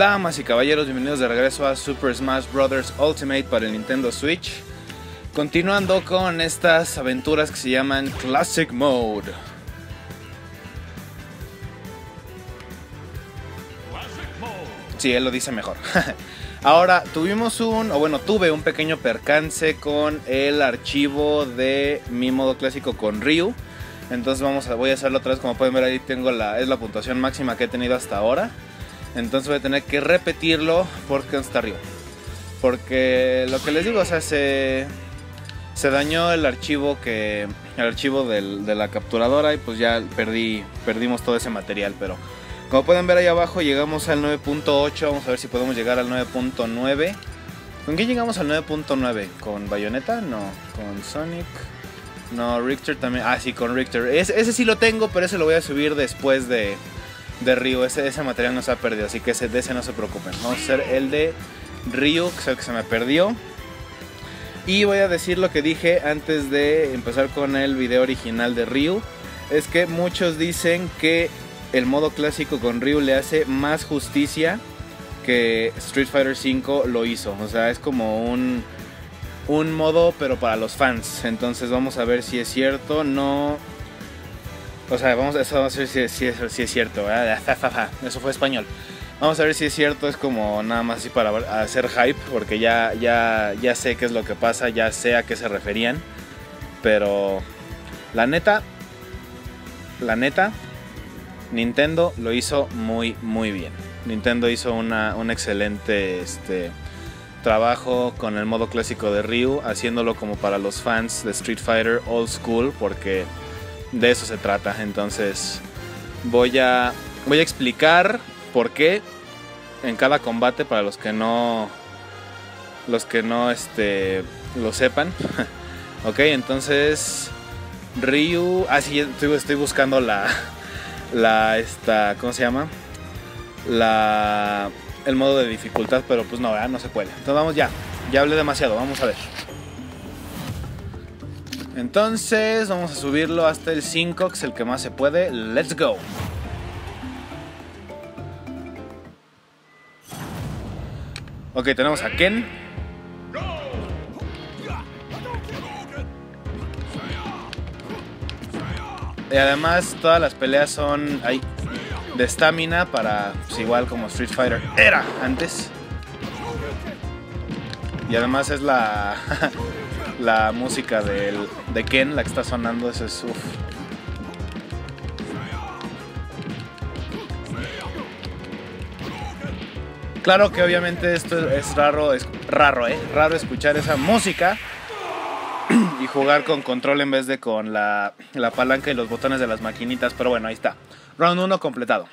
Damas y caballeros, bienvenidos de regreso a Super Smash Bros. Ultimate para el Nintendo Switch. Continuando con estas aventuras que se llaman Classic Mode. Sí, él lo dice mejor. Ahora, tuvimos un, o bueno, tuve un pequeño percance con el archivo de mi modo clásico con Ryu. Entonces vamos a, voy a hacerlo otra vez, como pueden ver ahí tengo la, es la puntuación máxima que he tenido hasta ahora. Entonces voy a tener que repetirlo porque está Ryu. Porque lo que les digo, o sea, se, se dañó el archivo que el archivo de la capturadora y pues ya perdí perdimos todo ese material, pero como pueden ver ahí abajo llegamos al 9.8, vamos a ver si podemos llegar al 9.9. ¿Con qué llegamos al 9.9? ¿Con Bayonetta? No, con Sonic. No, Richter también. Ah, sí, con Richter. Ese sí lo tengo, pero ese lo voy a subir después de, de Ryu. Ese, ese material no se ha perdido, así que ese, de ese no se preocupen. Vamos a hacer el de Ryu, que es el que se me perdió. Y voy a decir lo que dije antes de empezar con el video original de Ryu. Es que muchos dicen que el modo clásico con Ryu le hace más justicia que Street Fighter V lo hizo. O sea, es como un, un modo, pero para los fans. Entonces vamos a ver si es cierto. No. O sea, vamos, eso vamos a ver si, es cierto. Eso fue español. Vamos a ver si es cierto, es como nada más así para hacer hype, porque ya, ya, ya sé qué es lo que pasa, ya sé a qué se referían. Pero la neta, la neta, Nintendo lo hizo muy, muy bien. Nintendo hizo una, un excelente este, trabajo con el modo clásico de Ryu, haciéndolo como para los fans de Street Fighter Old School, porque de eso se trata. Entonces voy a, voy a explicar por qué en cada combate para los que no los que no este lo sepan. ok, entonces Ryu, ah sí, estoy, estoy buscando la la esta, ¿cómo se llama? La el modo de dificultad, pero pues no, no se puede. Entonces vamos ya. Ya hablé demasiado, vamos a ver. Entonces, vamos a subirlo hasta el 5, que es el que más se puede. Let's go. Ok, tenemos a Ken. Y además todas las peleas son ahí de estamina para pues, igual como Street Fighter era antes. Y además es la la música del, de Ken la que está sonando, ese es. Claro que obviamente esto es raro, es raro, ¿eh? Raro escuchar esa música y jugar con control en vez de con la, la palanca y los botones de las maquinitas. Pero bueno, ahí está. Round 1 completado.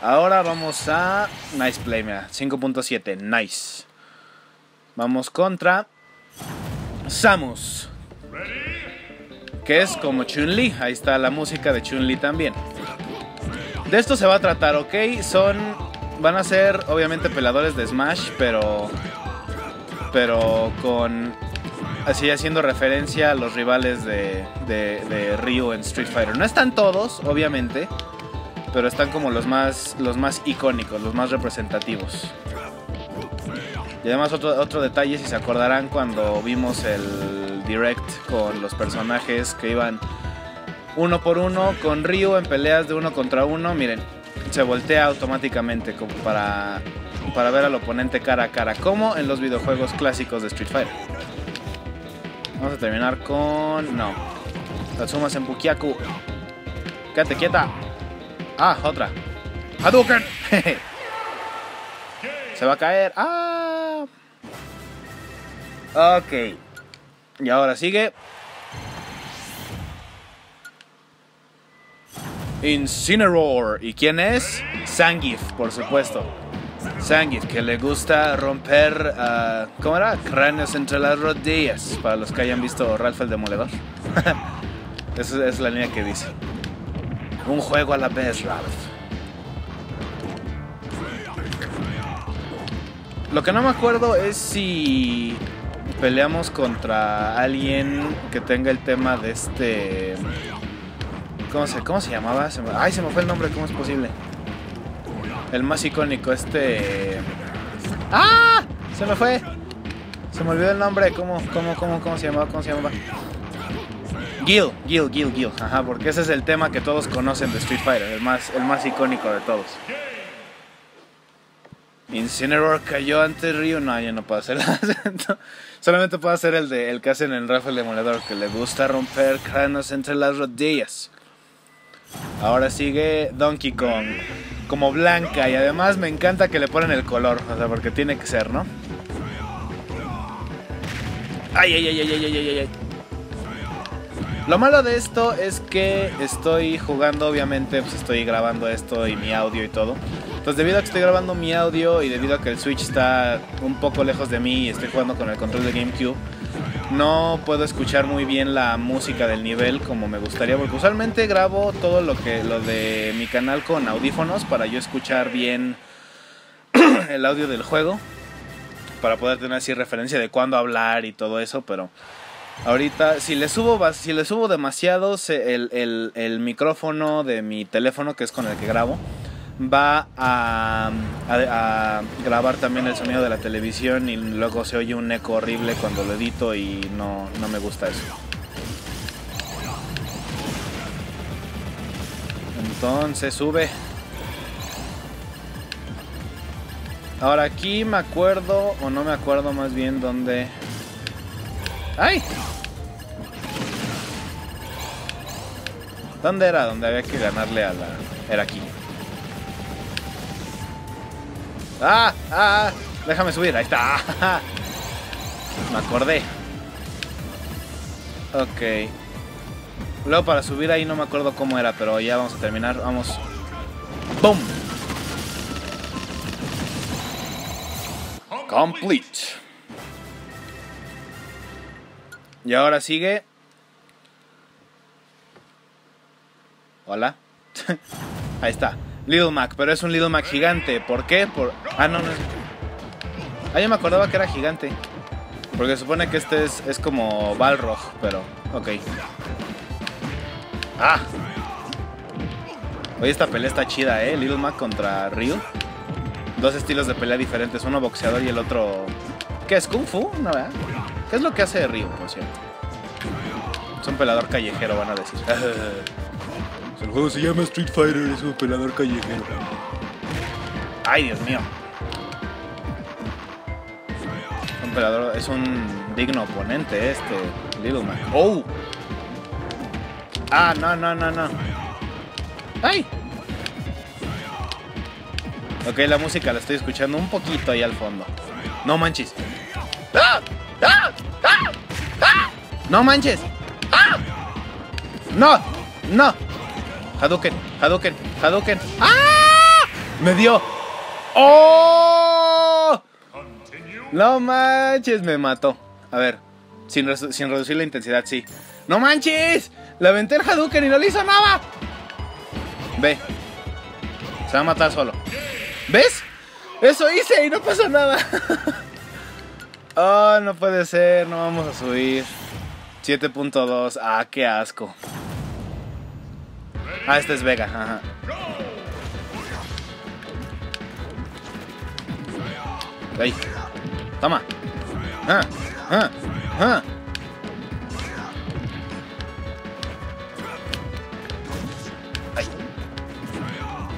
Ahora vamos a... Nice play, mira. 5.7, nice. Vamos contra... Samus. Que es como Chun-Li. Ahí está la música de Chun-Li también. De esto se va a tratar, ¿ok? Son van a ser obviamente peladores de Smash, pero pero con así haciendo referencia a los rivales de, de, Ryu en Street Fighter. No están todos, obviamente, pero están como los más los más icónicos, los más representativos. Y además otro, otro detalle, si se acordarán cuando vimos el direct con los personajes que iban uno por uno con Ryu en peleas de uno contra uno, miren, se voltea automáticamente como para, para ver al oponente cara a cara, como en los videojuegos clásicos de Street Fighter. Vamos a terminar con... no. Tatsuma Senpukiaku. Quédate quieta. Ah, otra. Hadouken. se va a caer. Ah. Ok. Y ahora sigue. Incineroar. ¿Y quién es? Sangif, por supuesto. Sangif, que le gusta romper, uh, ¿cómo era? Cráneos entre las rodillas. Para los que hayan visto Ralph el Demoledor. Esa es la línea que dice. Un juego a la vez, Ralph. Lo que no me acuerdo es si peleamos contra alguien que tenga el tema de este ¿Cómo se, cómo se llamaba? ay, se me fue el nombre, ¿cómo es posible? el más icónico, este... ¡Ah! Se me fue. Se me olvidó el nombre. ¿Cómo, cómo, cómo, cómo se llamaba? ¿Cómo se llamaba? Gil, Gil, Gil, Gil. Ajá, porque ese es el tema que todos conocen de Street Fighter, el más, el más icónico de todos. Incineroar cayó ante Ryu. No, yo no puedo hacer acento. Solamente puedo hacer el de el que hacen en Rafael Demoledor, que le gusta romper cráneos entre las rodillas. Ahora sigue Donkey Kong, como blanca, y además me encanta que le ponen el color, o sea, porque tiene que ser, ¿no? Ay, ay, ay, ay, ay, ay, ay, ay. Lo malo de esto es que estoy jugando, obviamente, pues estoy grabando esto y mi audio y todo. Entonces, debido a que estoy grabando mi audio y debido a que el Switch está un poco lejos de mí y estoy jugando con el control de GameCube, no puedo escuchar muy bien la música del nivel como me gustaría, porque usualmente grabo todo lo que lo de mi canal con audífonos para yo escuchar bien el audio del juego, para poder tener así referencia de cuándo hablar y todo eso, pero Ahorita, si le subo, si le subo demasiado el, el, el, micrófono de mi teléfono, que es con el que grabo, va a, a, grabar también el sonido de la televisión y luego se oye un eco horrible cuando lo edito y no, no me gusta eso. Entonces sube. Ahora aquí me acuerdo, o no me acuerdo más bien dónde... ¡Ay! ¿Dónde era? Donde había que ganarle a la... Era aquí. ¡Ah! ¡Ah! Déjame subir, ahí está. Me acordé. Ok. Luego para subir ahí no me acuerdo cómo era, pero ya vamos a terminar. Vamos. ¡Boom! Complete. Y ahora sigue. Hola. Ahí está. Little Mac, pero es un Little Mac gigante. ¿Por qué? Por... Ah, no, no. Ah, yo me acordaba que era gigante. Porque supone que este es, es como Balrog, pero... Ok. Ah. Oye, esta pelea está chida, ¿eh? Little Mac contra Ryu. Dos estilos de pelea diferentes. Uno boxeador y el otro... ¿Qué es? ¿Kung Fu? ¿No, verdad? ¿Qué es lo que hace Ryu, por cierto? Es un pelador callejero, van a decir. Juego se llama Street Fighter, es un pelador callejero. Ay, Dios mío. Un pelador, es un digno oponente este, Little Mac. ¡Oh! Ah, no, no, no, no. ¡Ay! Ok, la música la estoy escuchando un poquito ahí al fondo. No manches. ¡Ah! ¡Ah! ¡Ah! ¡No manches! ¡No! ¡No! Hadouken, Hadouken, Hadouken. ¡Ah! Me dio. ¡Oh! No manches, me mató. A ver, sin, reducir la intensidad, sí. ¡No manches! Le aventé el Hadouken y no le hizo nada. Ve. Se va a matar solo. ¿Ves? Eso hice y no pasó nada. oh, no puede ser. No vamos a subir. 7.2. Ah, qué asco. Ah, este es Vega, ajá. Ahí. Toma. Ah, ah, ah.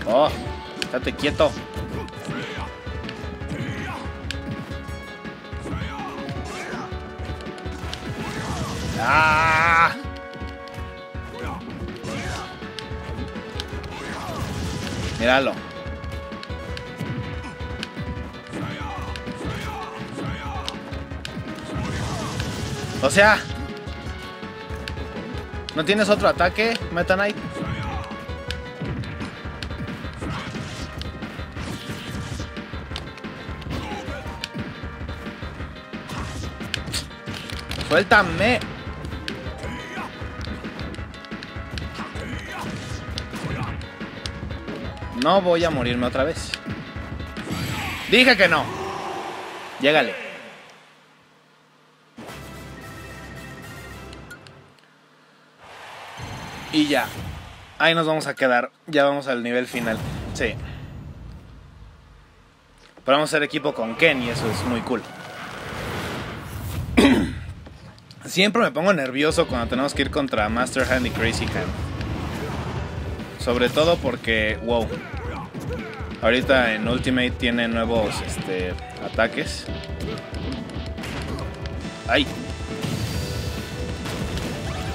Oh, estate quieto. ¡Ah! Míralo. O sea, ¿no tienes otro ataque, Meta Knight? Suéltame. No voy a morirme otra vez. Dije que no. Llégale. Y ya. Ahí nos vamos a quedar. Ya vamos al nivel final. Sí. Pero vamos a hacer equipo con Ken y eso es muy cool. Siempre me pongo nervioso cuando tenemos que ir contra Master Hand y Crazy Hand. Sobre todo porque, wow. Ahorita en Ultimate tiene nuevos este, ataques. ¡Ay!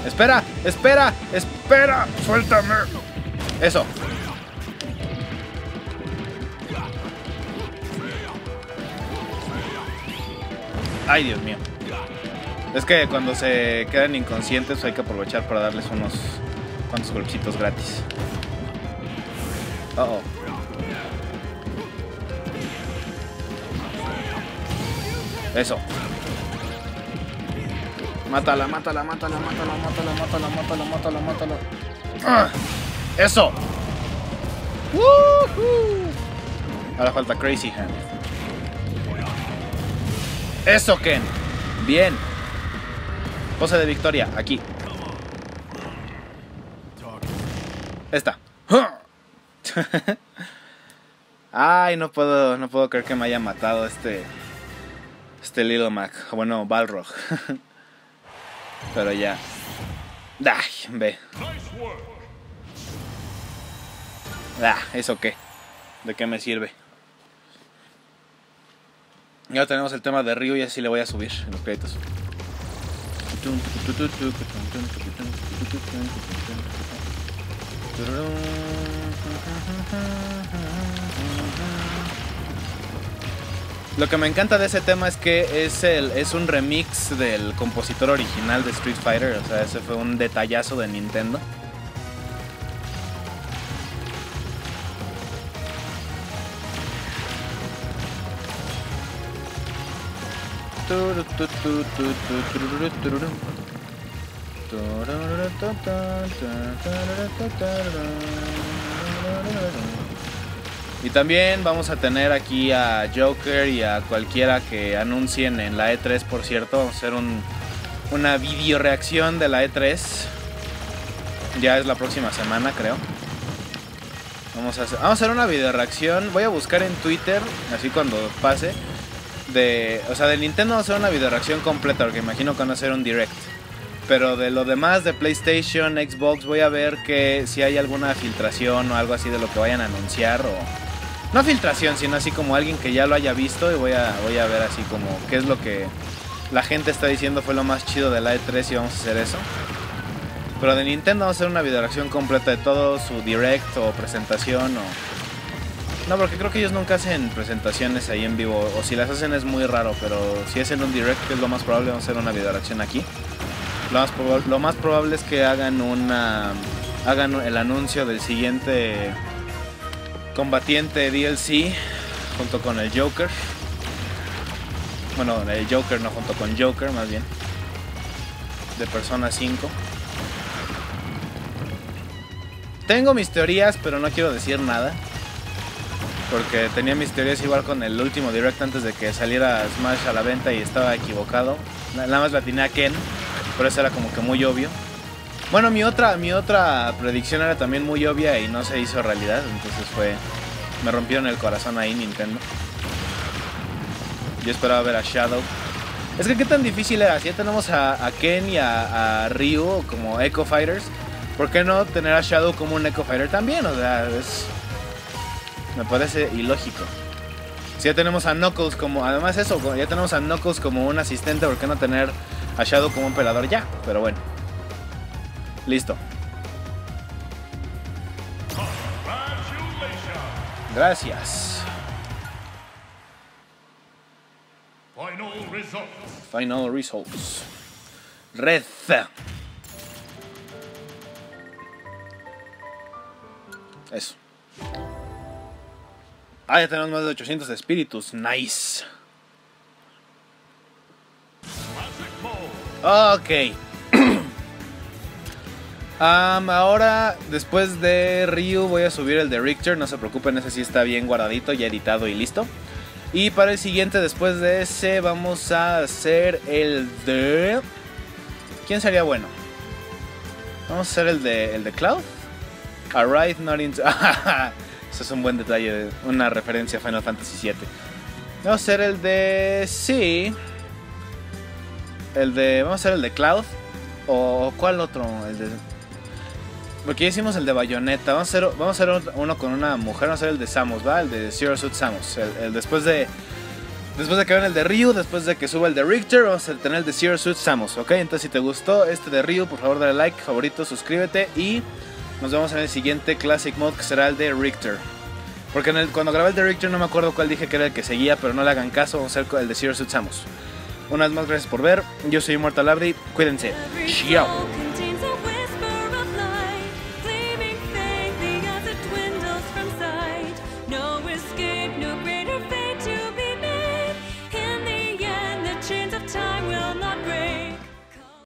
¡Espera! ¡Espera! ¡Espera! ¡Suéltame! Eso. Ay, Dios mío. Es que cuando se quedan inconscientes hay que aprovechar para darles unos cuantos golpecitos gratis. Uh oh. Eso. Mátala, mátala, mátala, mátala, mátala, mátala, mátala, mátala, mátala. ¡Ah! Eso. Ahora falta Crazy Hand. Eso, Ken. Bien. Pose de victoria, aquí. Esta. Ay, no puedo, no puedo creer que me haya matado este este Little Mac, bueno, Balrog. Pero ya. Ay, ve. Ah, ¿eso qué? ¿De qué me sirve? Ya tenemos el tema de Río y así le voy a subir los créditos. Lo que me encanta de ese tema es que es, el, es un remix del compositor original de Street Fighter, o sea, ese fue un detallazo de Nintendo. Y también vamos a tener aquí a Joker y a cualquiera que anuncien en la E3, por cierto. Vamos a hacer un, una video reacción de la E3. Ya es la próxima semana, creo. Vamos a hacer, vamos a hacer una video reacción. Voy a buscar en Twitter, así cuando pase. De, o sea, de Nintendo vamos a hacer una video reacción completa, porque imagino que van a hacer un direct. Pero de lo demás de PlayStation, Xbox, voy a ver que si hay alguna filtración o algo así de lo que vayan a anunciar o no filtración, sino así como alguien que ya lo haya visto y voy a, voy a ver así como qué es lo que la gente está diciendo fue lo más chido de la E3 y vamos a hacer eso. Pero de Nintendo vamos a hacer una videoreacción completa de todo, su direct o presentación o... No, porque creo que ellos nunca hacen presentaciones ahí en vivo, o si las hacen es muy raro, pero si es en un direct, que es lo más probable, vamos a hacer una videoreacción aquí. Lo más, lo más probable es que hagan una... hagan el anuncio del siguiente combatiente DLC junto con el Joker. Bueno, el Joker no junto con Joker, más bien. De Persona 5. Tengo mis teorías, pero no quiero decir nada. Porque tenía mis teorías igual con el último direct antes de que saliera Smash a la venta y estaba equivocado. Nada más la tenía Ken, pero eso era como que muy obvio. Bueno, mi otra, mi otra predicción era también muy obvia y no se hizo realidad, entonces fue... Me rompieron el corazón ahí Nintendo. Yo esperaba ver a Shadow. Es que qué tan difícil era, si ya tenemos a, Ken y a, Ryu como Echo Fighters, ¿por qué no tener a Shadow como un Echo Fighter también? O sea, es... Me parece ilógico. Si ya tenemos a Knuckles como... Además eso, ya tenemos a Knuckles como un asistente, ¿por qué no tener a Shadow como un pelador ya? Pero bueno. Listo. Gracias. Final results. Final results. Red. Eso. Ah, ya tenemos más de 800 espíritus. Nice. Ok ahora, después de Ryu, voy a subir el de Richter. No se preocupen, ese sí está bien guardadito, ya editado y listo. Y para el siguiente, después de ese, vamos a hacer el de. ¿Quién sería bueno? Vamos a hacer el de, el de Cloud. Arrive not in. Eso es un buen detalle, una referencia a Final Fantasy VII. Vamos a hacer el de. Sí. El de. Vamos a hacer el de Cloud. ¿O cuál otro? El de. Porque ya hicimos el de Bayonetta. Vamos a hacer, uno con una mujer. Vamos a hacer el de Samus, ¿va? El de Zero Suit Samus. El, después de. Después de que vean el de Ryu, después de que suba el de Richter, vamos a tener el de Zero Suit Samus, ¿ok? Entonces, si te gustó este de Ryu, por favor dale like, favorito, suscríbete y nos vemos en el siguiente Classic Mode que será el de Richter. Porque cuando grabé el de Richter no me acuerdo cuál dije que era el que seguía, pero no le hagan caso, vamos a hacer el de Zero Suit Samus. Una vez más, gracias por ver. Yo soy Immortal Abdi. Cuídense. Chao.